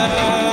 it's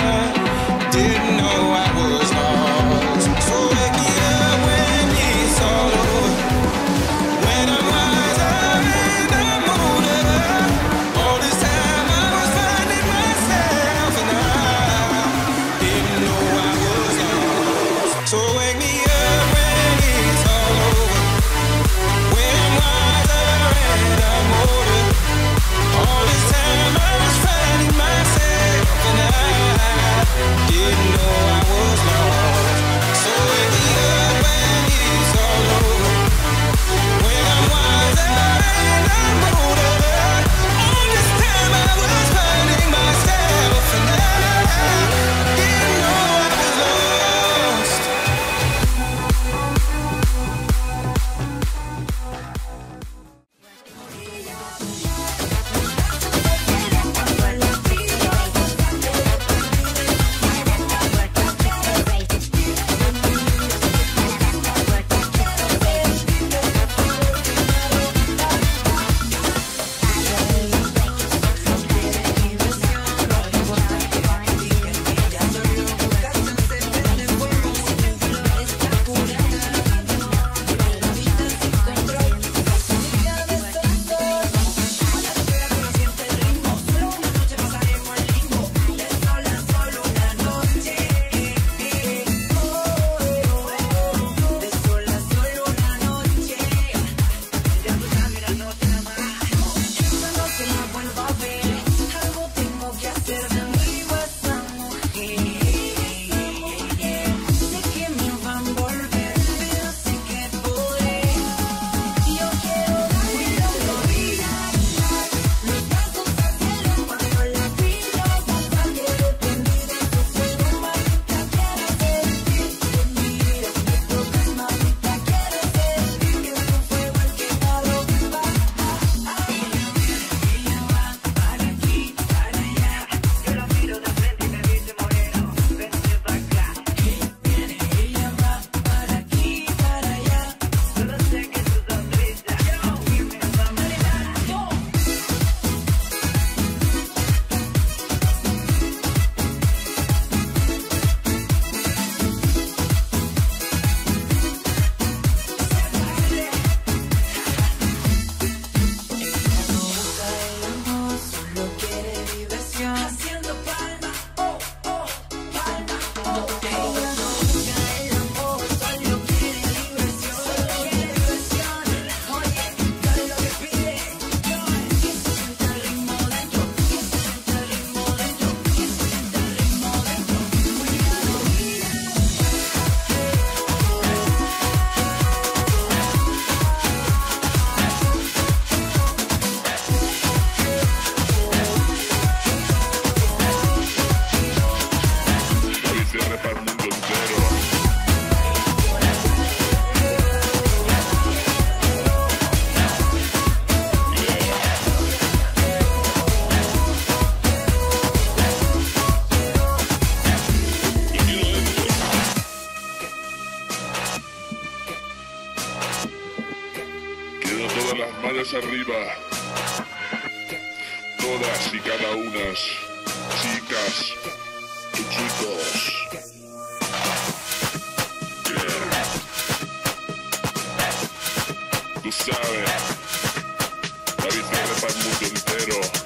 las manos arriba. Todas y cada unas. Chicas y chicos. Yeah. Tú sabes. David Ferrer para el mundo entero.